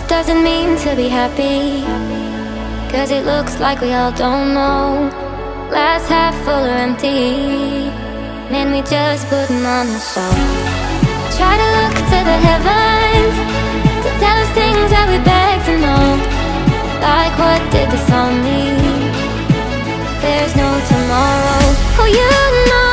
What does it mean to be happy? Cause it looks like we all don't know. Glass half full or empty. Man, we just putting on the show. Try to look to the heavens to tell us things that we beg to know. Like what did the song mean? There's no tomorrow. Oh, you know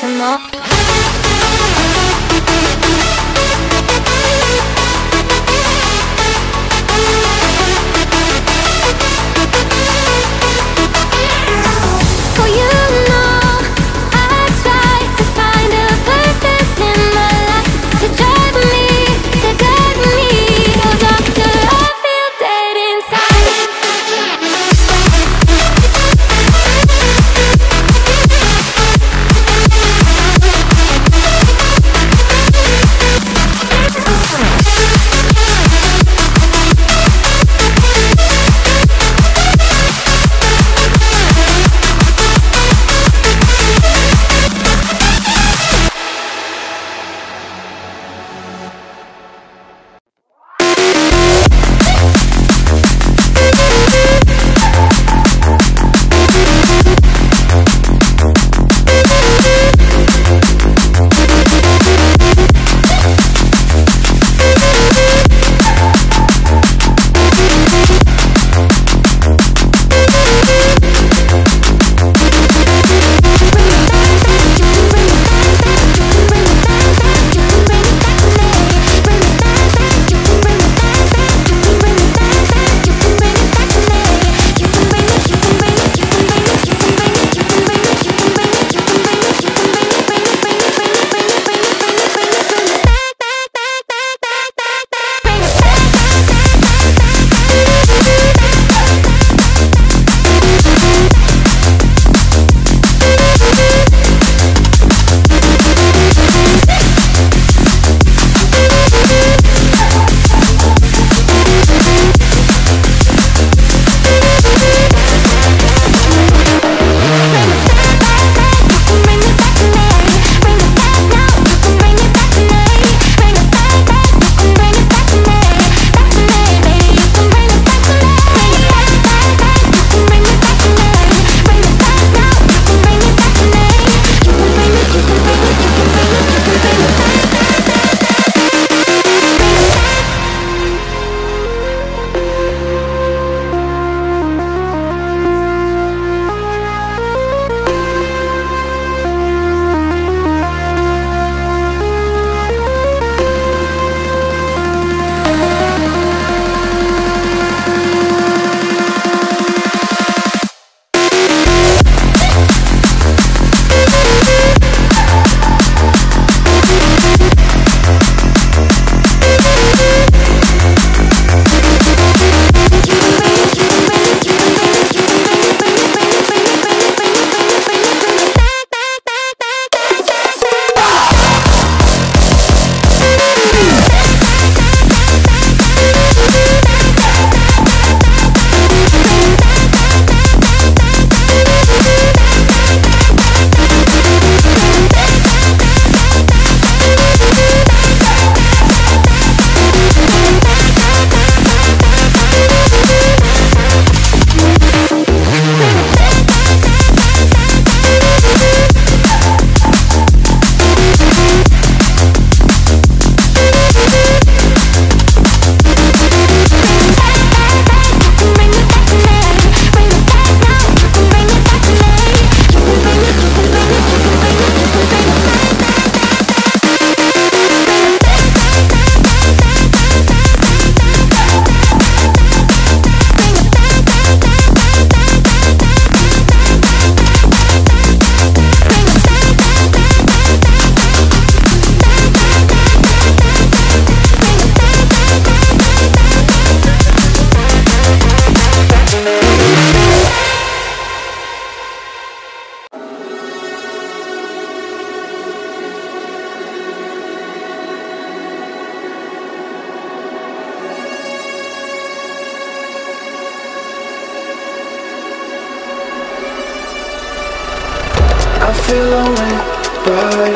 There's no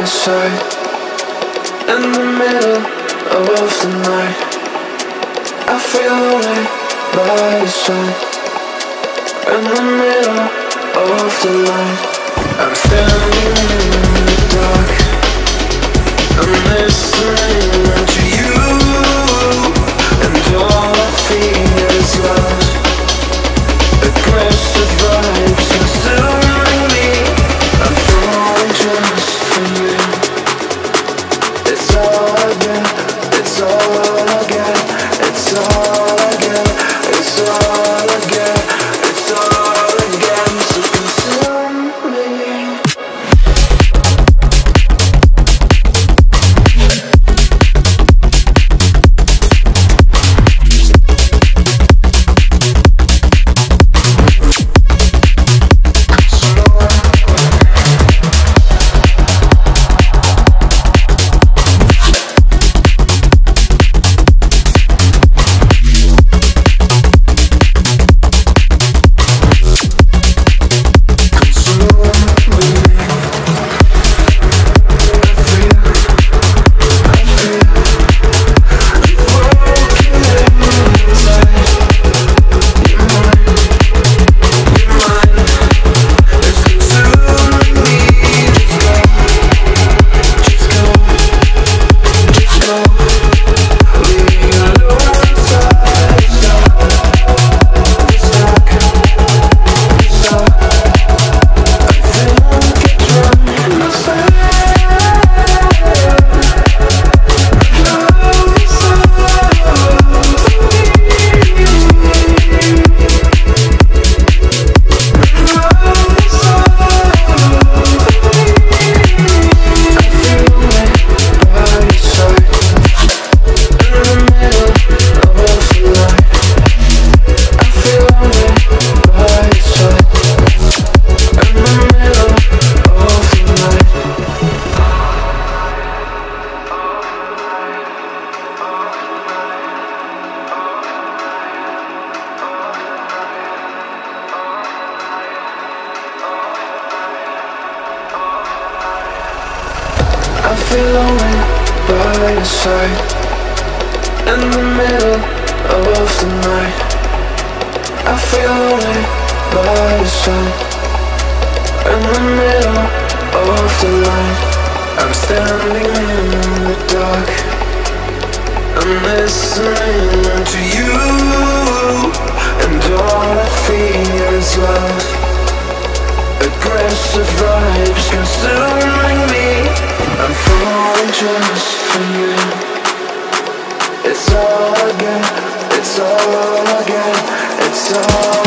by your side In the middle of the night I feel lonely by your side. In the middle of the night I'm standing in the dark. I'm listening inside In the middle of the night. I feel only by the sun. In the middle of the light I'm standing in the dark. I'm listening to you. And all I feel is love. Aggressive vibes consuming me. I'm falling just it's all again, it's all again, it's all